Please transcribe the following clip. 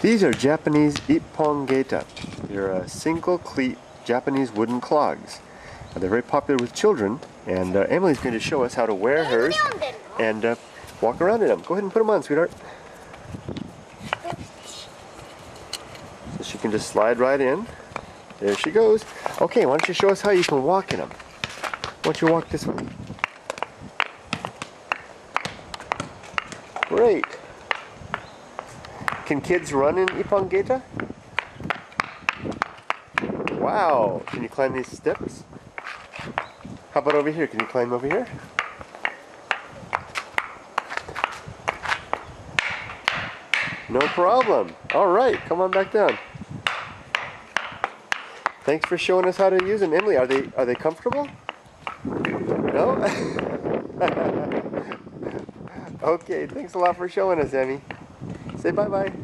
These are Japanese ippon-geta. They're uh, single cleat Japanese wooden clogs. Uh, they're very popular with children, and uh, Emily's going to show us how to wear hers and uh, walk around in them. Go ahead and put them on, sweetheart. So she can just slide right in. There she goes. Okay, why don't you show us how you can walk in them? Why don't you walk this way? Great. Can kids run in ippon-geta? Wow. Can you climb these steps? How about over here? Can you climb over here? No problem. All right, come on back down. Thanks for showing us how to use them. Emily, are they are they comfortable? No? okay, thanks a lot for showing us, Emmy. Say bye-bye.